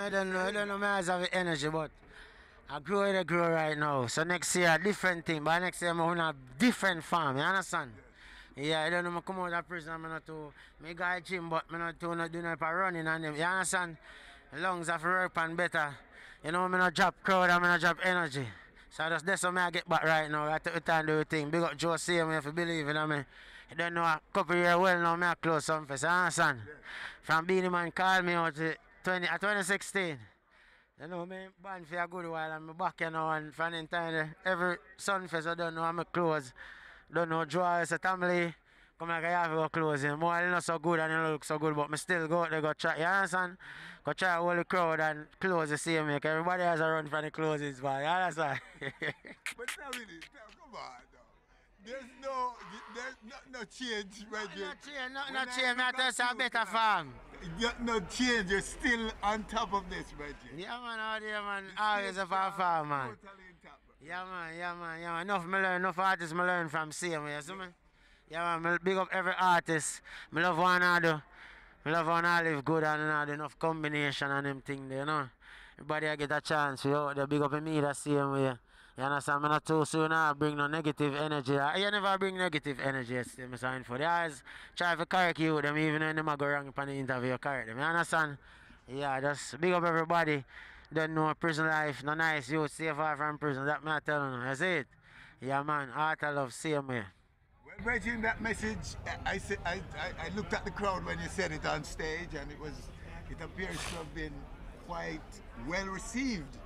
I don't know, I don't know, I have the energy, but I grow it, I grow right now. So next year, a different thing. But next year, I'm to a different farm, you understand? Yeah, I don't know, I come out of prison, I'm not to, me guy gym, but I'm not to not do nothing running and them, you understand? Lungs have to work and better. You know, I'm not drop crowd, I'm not drop energy. So that's, that's what I get back right now. I take the time to do the thing. Big up Joe C, me if you believe in me. You don't know, a couple years well now, I close something, you understand? From Beenie Man called me out to 20, uh, 2016. You know, me band for a good while and I'm back you know and from time every Sumfest I don't know I'm close. Don't know as a family. Come like I have to go closing. More not so good and it look so good, but me still go out there go try you understand? Go try hold the crowd and close the same make everybody has a run from the closings but you understand? But tell me this, come on though. There's no, there's no, no change, Reggie. no change, no, When no I change, I tell you at say a you better farm. You- No change, you're still on top of this, Reggie. Yeah man, out there man, always a far farm man. Totally on top, bro. Yeah man, yeah man, yeah man. Enough me learn, enough artists me learn from same way, you see me? Yeah man, me big up every artist. Me love one another. Me love one I live good and another enough combination and them thing there, you know. Everybody I get a chance, you know, they big up me the same way. You understand? Me not too soon I bring no negative energy. I you never bring negative energy, you see me sign for. They always try to correct you with them even when them a go wrong upon the interview, correct them. You understand? Yeah, just big up everybody. Don't know prison life, no nice you stay far from prison. That me I telling you. That's it. Yeah man, heart of love, same way. Well, Reggie, in that message, I, I, I, I, I looked at the crowd when you said it on stage, and it was, it appears to have been quite well received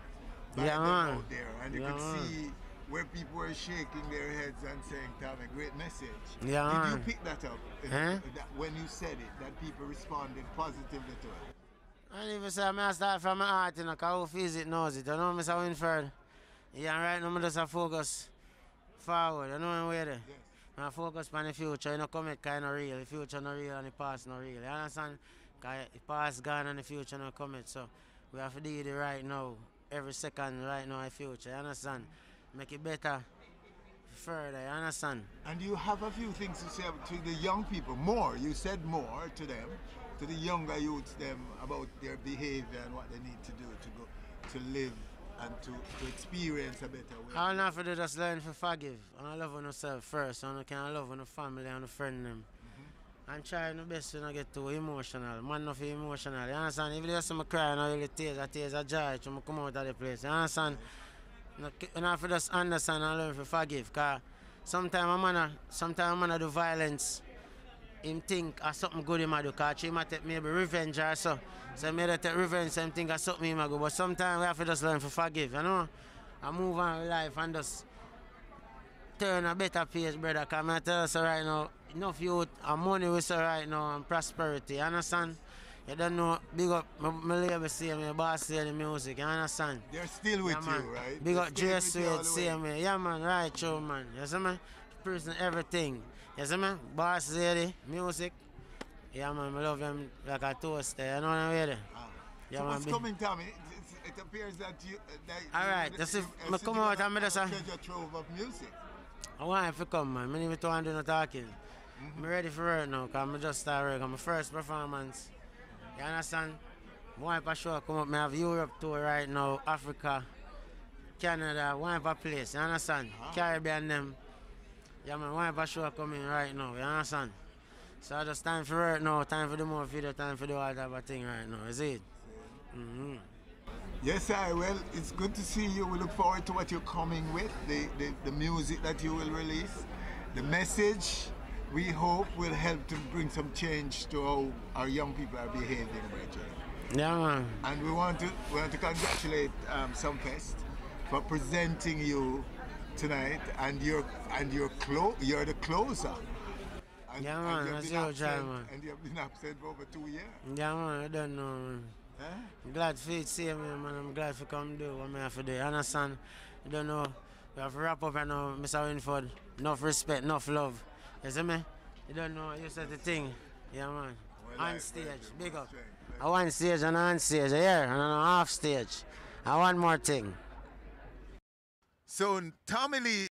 by Yeah, them man. out there, and you Yeah, could man. see where people were shaking their heads and saying, "Tom, a great message." Yeah, Did you man. pick that up? Huh? That when you said it, that people responded positively to it. I even say I start from my heart, you know, because who feels it knows it. You know, Mr. Winford? Yeah, right now I just a focus forward, you know I'm there. Yes. I focus on the future, you know, come it kind of real. The future not real and the past not real. You understand? Because the past gone and the future not coming. So we have to do it right now. Every second right now, the future. You understand? Make it better further. You understand? And you have a few things to say to the young people. More, you said more to them, to the younger youths, them about their behavior and what they need to do to go to live and to, to experience a better way. All not for do just learn to forgive. And I love on yourself first. And I can love on the family and the friend them. And try my best to not get too emotional. Man not emotional. You understand? If you see me cry and I really tears, I tears of joy to me come out of the place. You understand? You you know, just understand and learn to forgive. Cause sometimes a man, sometimes a man do violence. Him think of something good him a do. Cause he might take maybe revenge or so. So maybe take revenge and think of something him a go. But sometimes we have to just learn to forgive, you know? And move on with life and just turn a better page, brother. Cause I tell you so right now, enough youth and money we say right now and prosperity, you understand? You don't know, big up my, my label say me, boss say the music, you understand? They're still with yeah, man. you, right? Big They're up J with you all Sweet, same way. Yeah, man, right, true, man. You see me? Prison, everything. You see me? Boss lady, music. Yeah, man, I love them like a toaster. You know what I mean? Ah. Yeah, so man, what's big- coming, Tommy? It, it appears that you. Uh, that All right, you- you- if me sit come out and me a just, uh, treasure trove of music. I want to come, man. I need to do no talking. I'm ready for work now, because I'm just start work. I'm my first performance. You understand? Want for sure come up. I have Europe tour right now, Africa, Canada, one for place. You understand? Caribbean them. Yeah, man, one for sure coming right now. You understand? So I just time for work now, time for the more video, time for the all type of thing right now. Is it? Mm-hmm. Yes, I. Well, it's good to see you. We look forward to what you're coming with, the, the, the music that you will release, the message. We hope will help to bring some change to how our young people are behaving, Bridget. Yeah, man. And we want to we want to congratulate um, Sumfest for presenting you tonight, and you're and you're clo- you're the closer. And, Yeah, and man, you've been your job, absent- man. And you've been absent for over two years. Yeah, man, I don't know, man. Huh? I'm glad for it, see me, man. I'm glad for come do what I have to do. You understand? You don't know. We have to wrap up right now, Mr. Winford. Enough respect, enough love. You see me? You don't know. You said the thing. Yeah, man. Well, on stage, I- big up. I want stage and on stage, yeah, and on off stage. I want more thing. So Tommy Lee